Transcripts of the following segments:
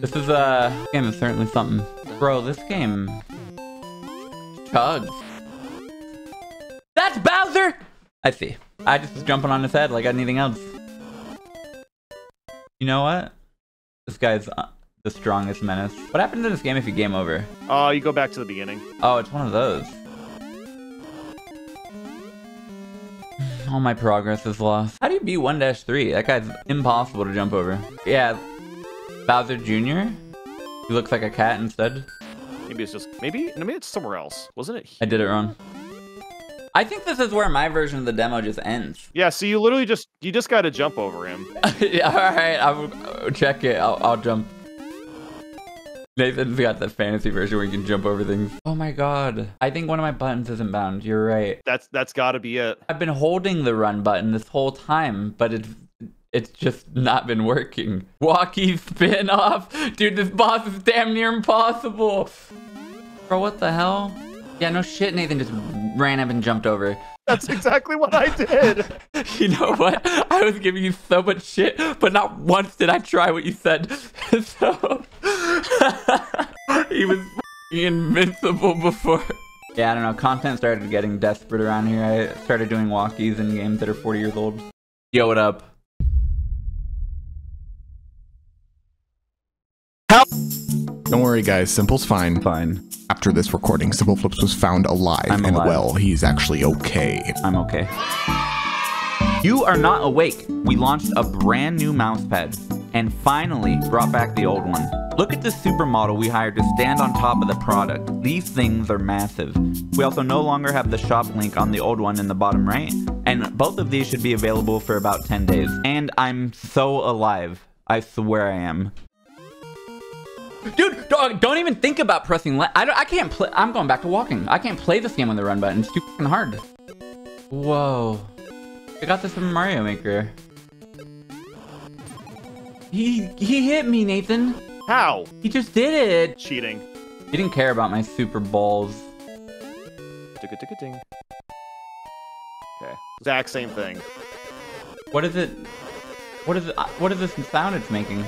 This is, uh, this game is certainly something. Bro, this game chugs. That's Bowser! I see. I just was jumping on his head like anything else. You know what? This guy's uh, the strongest menace. What happens in this game if you game over? Oh, you go back to the beginning. Oh, it's one of those. All my progress is lost. How do you beat 1-3? That guy's impossible to jump over. Yeah, Bowser Jr.? He looks like a cat instead. Maybe it's just maybe maybe it's somewhere else, wasn't it? I did it wrong. I think this is where my version of the demo just ends. Yeah, so you literally just you just got to jump over him. yeah, all right, I'll, I'll check it. I'll, I'll jump. Nathan's got the fantasy version where you can jump over things. Oh my god. I think one of my buttons isn't bound. You're right. That's that's got to be it. I've been holding the run button this whole time, but it's it's just not been working. Walkie spin off. Dude, this boss is damn near impossible. Bro, what the hell? Yeah, no shit, Nathan just ran up and jumped over. That's exactly what I did. you know what? I was giving you so much shit, but not once did I try what you said. so he was invincible before. Yeah, I don't know. Content started getting desperate around here. I started doing walkies in games that are 40 years old. Yo, what up? Don't worry, guys. Simple's fine. Fine. After this recording, Simple Flips was found alive, I'm and alive. well, he's actually okay. I'm okay. You are not awake. We launched a brand new mousepad and finally brought back the old one. Look at this supermodel we hired to stand on top of the product. These things are massive. We also no longer have the shop link on the old one in the bottom right, and both of these should be available for about 10 days. And I'm so alive. I swear I am. Dude, dog, don't even think about pressing left. I, don't- I can't play. I'm going back to walking. I can't play this game on the run button. It's too fucking hard. Whoa. I got this from Mario Maker. He he hit me, Nathan. How? He just did it. Cheating. He didn't care about my super balls. Ticka ticka ting. Okay. Exact same thing. What is it? What is it? uh, What is this sound it's making?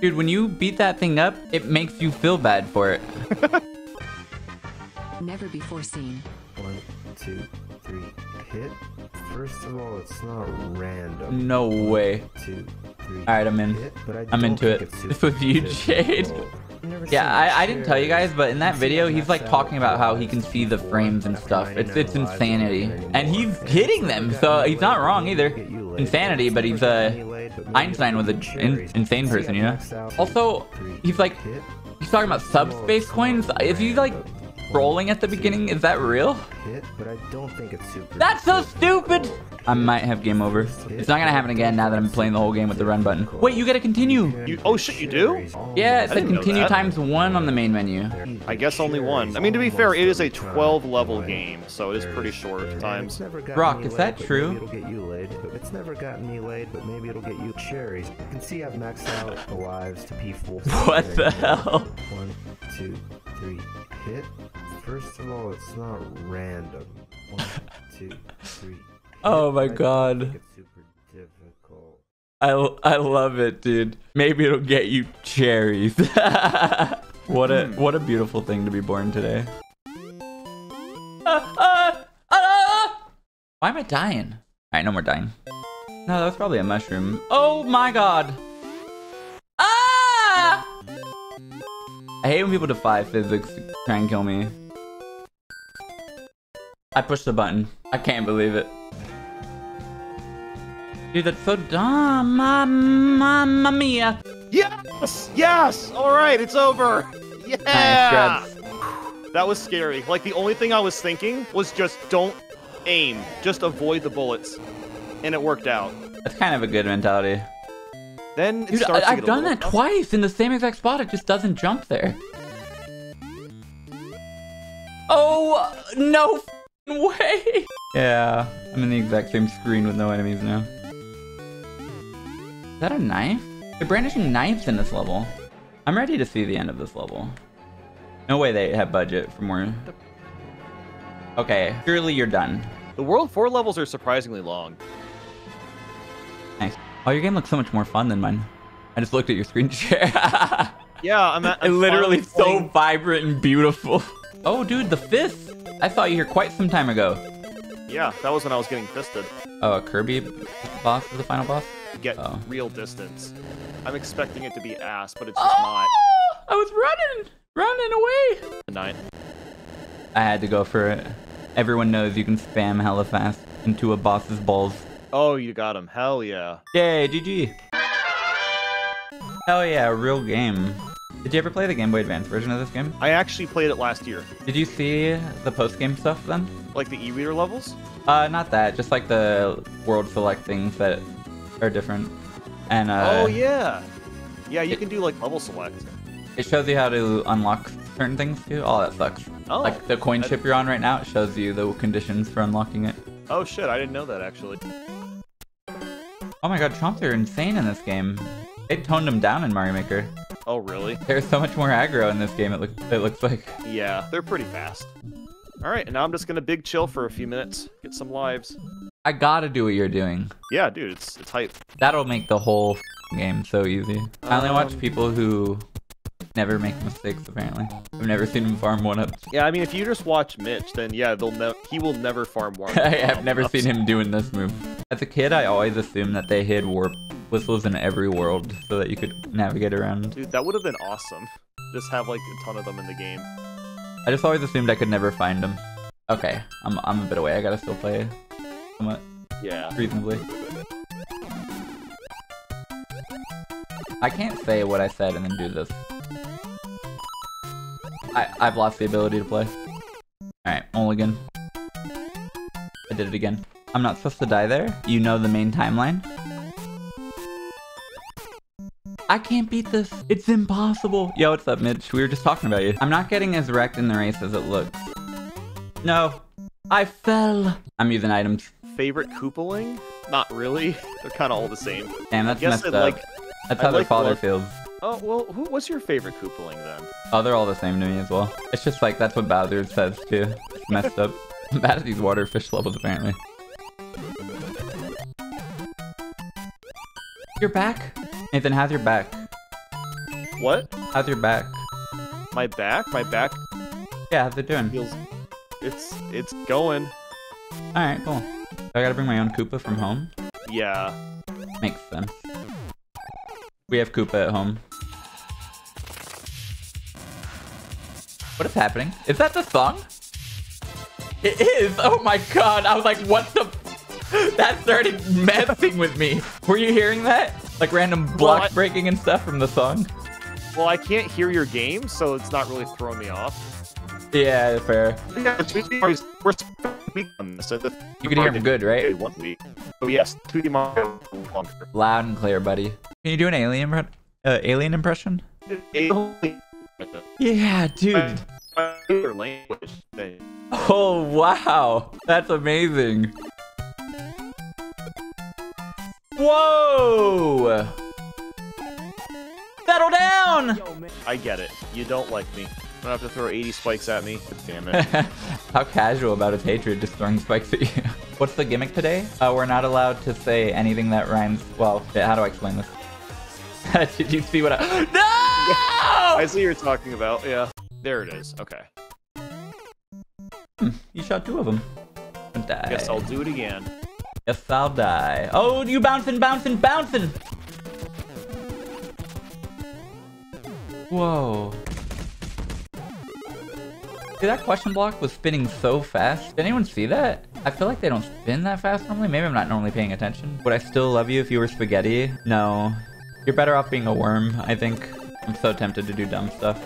Dude, when you beat that thing up, it makes you feel bad for it. Never before seen. One, two, three, hit. First of all, it's not random. No way. Two, three. All right, I'm in. hit, but I I'm into it. it's This was you, Jade. difficult. I've never Yeah, I, I didn't tell you guys, but in that video, he's like talking about how he can see the frames and stuff. It's it's insanity, and he's hitting them, so he's not wrong either. maybe it'll get you laid. Insanity, but he's uh Einstein it'll with a get you in, insane person, you know. Also, he's like he's talking about subspace coins. If he like. Rolling at the beginning? Is that real? hit, but I don't think it's super. That's so stupid. I might have game over. It's not gonna happen again now that I'm playing the whole game with the run button. Wait, you gotta continue. You- oh, shit, you do? Yeah, it I said didn't know continue times one on the main menu. I guess only one. I mean, to be fair, it is a 12 level game, so it is pretty short at times. Brock, is that true? It'll get you laid, but it's never gotten me laid, but maybe it'll get you cherries. You can see I've maxed out the lives to P4. What the hell? One, two, three, hit. First of all, it's not random. One, two, three. Oh my I God. it's super difficult. I, I love it, dude. Maybe it'll get you cherries. what a what a beautiful thing to be born today. Ah, ah, ah! Why am I dying? All right, no more dying. No, that was probably a mushroom. Oh my god. Ah! I hate when people defy physics to try and kill me. I pushed the button. I can't believe it. Dude, that's so dumb. Mamma mia. Yes! Yes! Alright, it's over! Yeah! Nice, That was scary. Like, the only thing I was thinking was just don't aim. Just avoid the bullets. And it worked out. That's kind of a good mentality. Then it Dude, starts to I, get I've a done that tough. twice in the same exact spot. It just doesn't jump there. Oh, no f***ing way. Yeah, I'm in the exact same screen with no enemies now. Is that a knife? They're brandishing knives in this level. I'm ready to see the end of this level. No way they have budget for more. Okay, surely you're done. The World 4 levels are surprisingly long. Nice. Oh, your game looks so much more fun than mine. I just looked at your screen share. Yeah, I'm at. I'm literally so playing- vibrant and beautiful. Oh, dude, the fifth. I thought you here quite some time ago. Yeah, that was when I was getting fisted. Oh, a Kirby boss is the final boss? Get Oh. real distance. I'm expecting it to be ass, but it's just Oh, I was running, running away. not tonight. I had to go for it. Everyone knows you can spam hella fast into a boss's balls. Oh, you got him. Hell yeah. Yay, GG. Hell yeah, real game. Did you ever play the Game Boy Advance version of this game? I actually played it last year. Did you see the post-game stuff then? Like the e-reader levels. Uh, not that, just like the world select things that are different. And uh, oh yeah. Yeah, you can do like level select. it shows you how to unlock certain things too. Oh, that sucks. Oh. Like the coin chip you're on right now, it shows you the conditions for unlocking it. Oh shit, I didn't know that actually. Oh my god, chomps are insane in this game. They toned them down in Mario Maker. Oh really? There's so much more aggro in this game. It looks it looks like. Yeah, they're pretty fast. All right, and now I'm just gonna big chill for a few minutes, get some lives. I gotta do what you're doing. Yeah, dude, it's it's hype. That'll make the whole game so easy. I only watch Um, people who never make mistakes. Apparently, I've never seen him farm one ups. Yeah, I mean, if you just watch Mitch, then yeah, they'll ne- he will never farm warm. I have never seen him doing this move. As a kid, I always assumed that they hid warp whistles in every world so that you could navigate around. Dude, that would have been awesome. Just have like a ton of them in the game. I just always assumed I could never find them. Okay, I'm I'm a bit away. I gotta still play somewhat Yeah. reasonably. I can't say what I said and then do this. I I've lost the ability to play. Alright, Mulligan. I did it again. I'm not supposed to die there? You know the main timeline? I can't beat this. It's impossible. Yo, what's up, Mitch? We were just talking about you. I'm not getting as wrecked in the race as it looks. No. I fell. I'm using items. Favorite Koopaling? Not really. They're kind of all the same. Damn, that's messed I up. like. that's how their like father feels. Oh well, who, what's your favorite Koopaling then? Oh, they're all the same to me as well. It's just like that's what Bowser says too. It's messed up. I'm bad at these water fish levels apparently. You're back? Nathan, how's your back? What? How's your back? My back? My back Yeah, how's it doing? feels. It's it's going. Alright, cool. I gotta bring my own Koopa from home? Yeah. Makes sense. We have Koopa at home. What is happening? Is that the song? It is! Oh my god! I was like, what the... That started messing with me. Were you hearing that? Like random block I- breaking and stuff from the song? Well, I can't hear your game, so it's not really throwing me off. Yeah, fair. Yeah, Tuesday Mario's week on this. You can hear him good, right? One week. Oh yes, 2D Mario longer. Loud and clear, buddy. Can you do an alien, uh, alien impression? Yeah, dude. Language thing. Oh, wow. That's amazing. Whoa! Settle down! I get it. You don't like me. You don't have to throw 80 spikes at me. Damn it. How casual about his hatred, just throwing spikes at you. What's the gimmick today? Uh, we're not allowed to say anything that rhymes. Well, how do I explain this? Did you see what I. No! I see what you're talking about. Yeah. There it is. Okay. You shot two of them. Guess I'll do it again. Yes, I'll die. Oh, you bouncing, bouncing, bouncing! Whoa. Dude, that question block was spinning so fast. Did anyone see that? I feel like they don't spin that fast normally. Maybe I'm not normally paying attention. Would I still love you if you were spaghetti? No. You're better off being a worm, I think. I'm so tempted to do dumb stuff.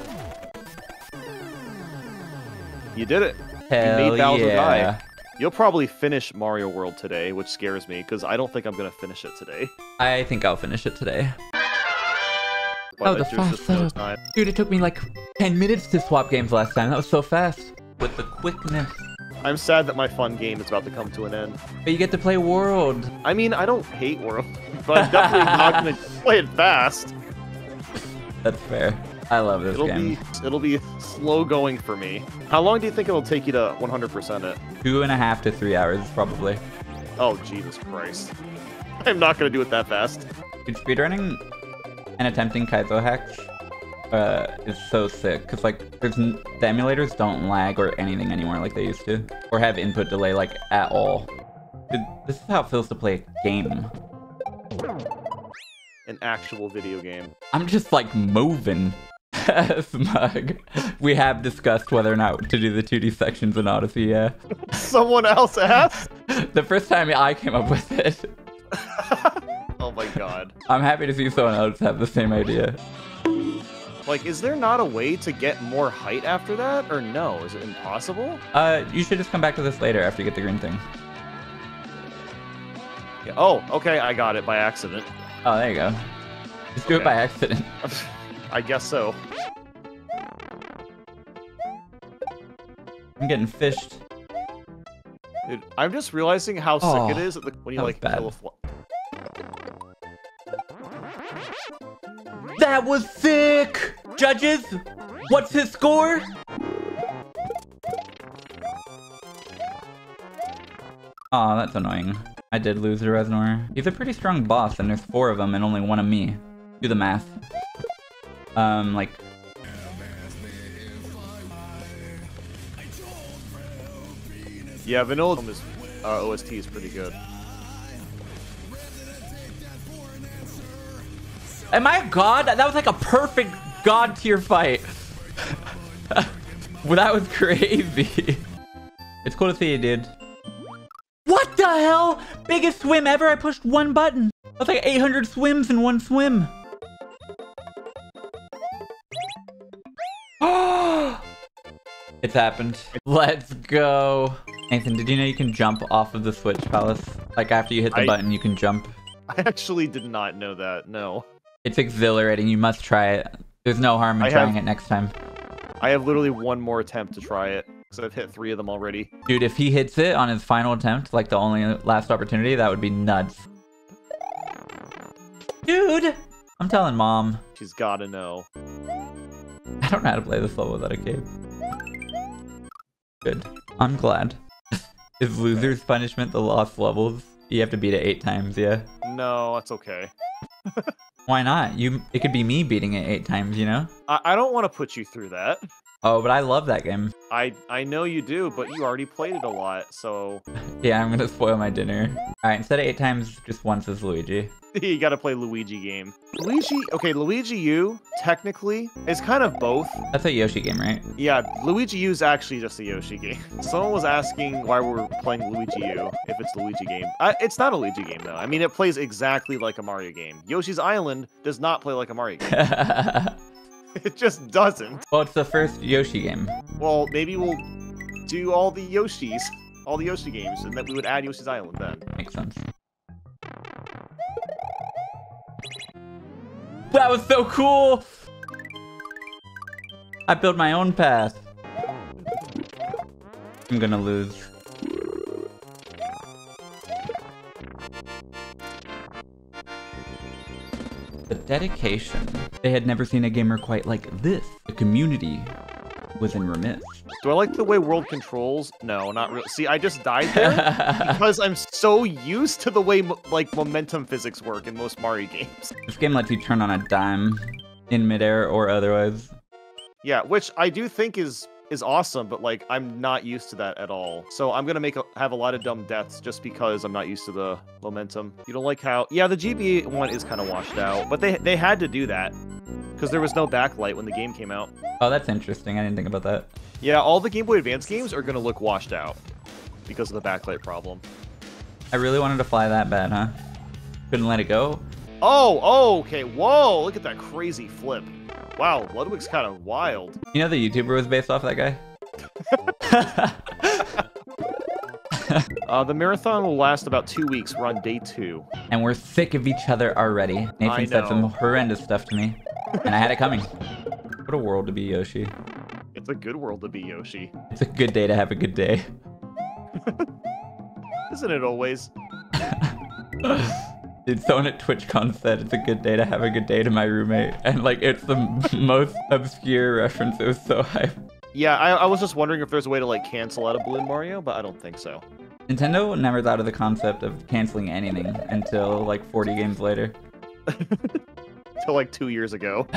You did it. Hell made Bowser yeah. die. You'll probably finish Mario World today, which scares me because I don't think I'm gonna finish it today. I think I'll finish it today. But Oh, the fast no setup. Dude, it took me like 10 minutes to swap games last time. That was so fast. With the quickness. I'm sad that my fun game is about to come to an end. But you get to play World. I mean, I don't hate World, but I'm definitely not gonna play it fast. That's fair. I love this It'll game. be it'll be slow going for me. How long do you think it'll take you to 100% it? Two and a half to three hours, probably. Oh Jesus Christ! I'm not gonna do it that fast. Dude, speedrunning and attempting Kaizo hacks uh, is so sick because like there's n- the emulators don't lag or anything anymore like they used to, or have input delay like at all. Dude, this is how it feels to play a game. An actual video game. I'm just like moving. Smug. We have discussed whether or not to do the 2D sections in Odyssey, yeah. Someone else asked? The first time I came up with it. oh my god. I'm happy to see someone else have the same idea. Like, is there not a way to get more height after that? Or no? Is it impossible? Uh, you should just come back to this later after you get the green thing. Yeah. Oh, okay, I got it by accident. Oh, there you go. Just do it by accident. I guess so. I'm getting fished. Dude, I'm just realizing how Oh, sick it oh, is that the- when you like bad. kill a fly. That was sick! Judges, what's his score? Aw, that's annoying. I did lose to Reznor. He's a pretty strong boss, and there's four of them and only one of me. Do the math. Um, like... Yeah, vanilla is, uh, OST is pretty good. Am I a god? That was like a perfect god tier fight. well, that was crazy. It's cool to see you, dude. What the hell? Biggest swim ever. I pushed one button. That's like 800 swims in one swim. it's happened. Let's go. Nathan, did you know you can jump off of the Switch Palace? Like after you hit the I- button, you can jump. I actually did not know that. No. It's exhilarating. You must try it. There's no harm in I trying have- it next time. I have literally one more attempt to try it because I've hit three of them already. Dude, if he hits it on his final attempt, like the only last opportunity, that would be nuts. Dude! I'm telling mom. She's gotta know. I don't know how to play this level without a cape. Good. I'm glad. Is loser's punishment the lost levels? You have to beat it eight times, yeah? No, that's okay. Why not? You. It could be me beating it eight times, you know? I, I don't want to put you through that. Oh, but I love that game. I I know you do, but you already played it a lot, so Yeah, I'm gonna spoil my dinner. Alright, instead of eight times, just once as Luigi. you gotta play Luigi game. Luigi, okay, Luigi U technically is kind of both. That's a Yoshi game, right? Yeah, Luigi U is actually just a Yoshi game. Someone was asking why we're playing Luigi U if it's Luigi game. I, it's not a Luigi game though. I mean, it plays exactly like a Mario game. Yoshi's Island does not play like a Mario game. It just doesn't. Well, it's the first Yoshi game. Well, maybe we'll do all the Yoshis, all the Yoshi games, and then we would add Yoshi's Island then. Makes sense. That was so cool! I built my own path. I'm gonna lose. Dedication. They had never seen a gamer quite like this. The community was in remiss. Do I like the way world controls? No, not really. See, I just died there because I'm so used to the way like momentum physics work in most Mario games. this game lets you turn on a dime in midair or otherwise. Yeah, which I do think is is awesome, but like I'm not used to that at all. So I'm gonna make a, have a lot of dumb deaths just because I'm not used to the momentum. You don't like how? Yeah, the GBA one is kind of washed out, but they they had to do that because there was no backlight when the game came out. Oh, that's interesting. I didn't think about that. Yeah, all the Game Boy Advance games are gonna look washed out because of the backlight problem. I really wanted to fly that bad, huh? Couldn't let it go. Oh, oh, okay. Whoa, look at that crazy flip. Wow, Ludwig's kind of wild. You know the YouTuber was based off that guy? Uh, the marathon will last about two weeks. We're on day two. and we're sick of each other already. Nathan said some horrendous stuff to me, and I had it coming. What a world to be Yoshi. It's a good world to be Yoshi. It's a good day to have a good day. Isn't it always? Dude, someone at TwitchCon said it's a good day to have a good day to my roommate, and like it's the most obscure reference. It was so hype. Yeah, I, I was just wondering if there's a way to like cancel out a Balloon Mario, but I don't think so. Nintendo never thought of the concept of canceling anything until like 40 games later. Until like two years ago.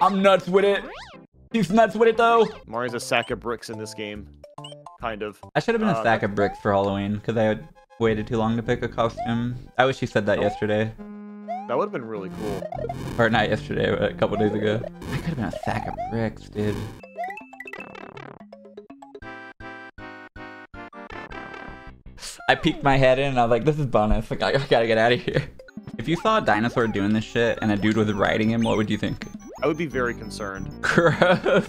I'm nuts with it. He's nuts with it though. Mario's a sack of bricks in this game. Kind of. I should have been a Uh, sack of bricks for Halloween because I had waited too long to pick a costume. I wish you said that yesterday. That would have been really cool. Or not yesterday, but a couple days ago. I could have been a sack of bricks, dude. I peeked my head in and I was like, this is bonus. Like, I gotta get out of here. If you saw a dinosaur doing this shit and a dude was riding him, what would you think? I would be very concerned. Gross.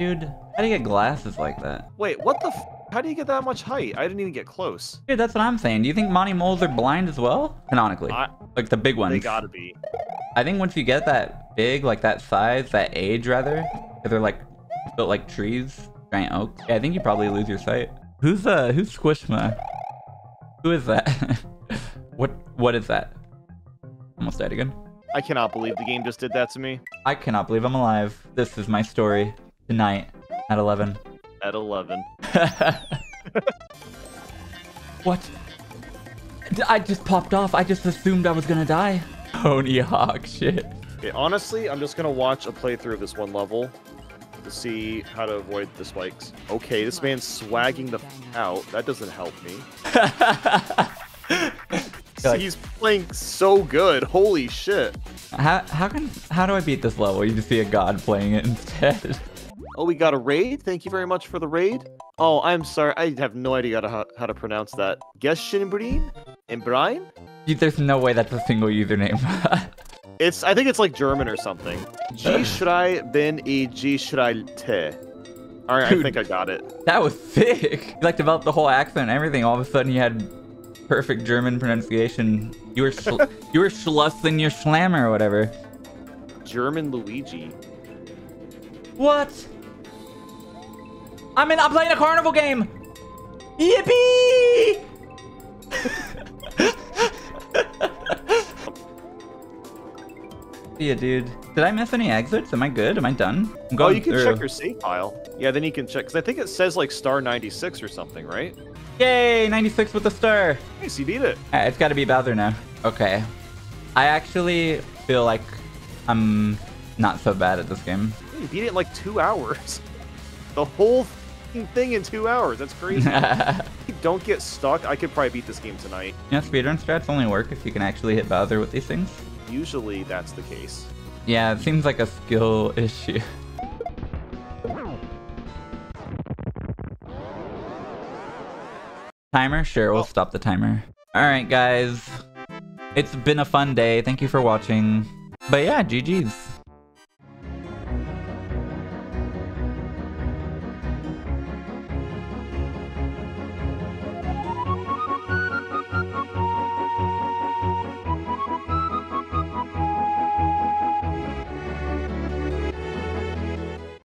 Dude, how do you get glasses like that? Wait, what the f- How do you get that much height? I didn't even get close. Dude, that's what I'm saying. Do you think Monty moles are blind as well? Canonically. I, like the big ones. they gotta be. I think once you get that big, like that size, that age rather, if they're like built like trees, giant oaks, yeah, I think you probably lose your sight. Who's uh who's Squishma? Who is that? what what is that? Almost died again. I cannot believe the game just did that to me I cannot believe I'm alive. This is my story tonight at 11. at 11. what? I just popped off. I just assumed I was gonna die. Pony hawk shit. Okay, honestly, I'm just gonna watch a playthrough of this one level to see how to avoid the spikes. Okay, this man's swagging the f- out. That doesn't help me. He's playing so good. Holy shit. How how can how do I beat this level? You just see a god playing it instead. Oh, we got a raid. Thank you very much for the raid. Oh, I'm sorry. I have no idea how, how to pronounce that. Geshinbrin? And Brian? There's no way that's a single username. It's. I think it's like German or something. G Schrei bin e G Schrei te. All right, I think I got it. that was sick. You like developed the whole accent and everything. All of a sudden, you had perfect German pronunciation. You were you were schlussing your schlammer or whatever. German Luigi. What? I'm in. I'm playing a carnival game. Yippee! yeah, dude. Did I miss any exits? Am I good? Am I done? I'm Oh, you can through. check your save file. Yeah, then you can check because I think it says like star 96 or something, right? Yay! 96 with a star. Nice, you beat it. Alright, it's gotta be Bowser now. Okay. I actually feel like I'm not so bad at this game. You beat it in like two hours. The whole f***ing thing in two hours. That's crazy. Don't get stuck. I could probably beat this game tonight. Yeah, speedrun strats only work if you can actually hit Bowser with these things. Usually that's the case. Yeah, it seems like a skill issue. Timer? Sure, we'll stop the timer. Alright, guys. It's been a fun day. Thank you for watching. But yeah, GG's.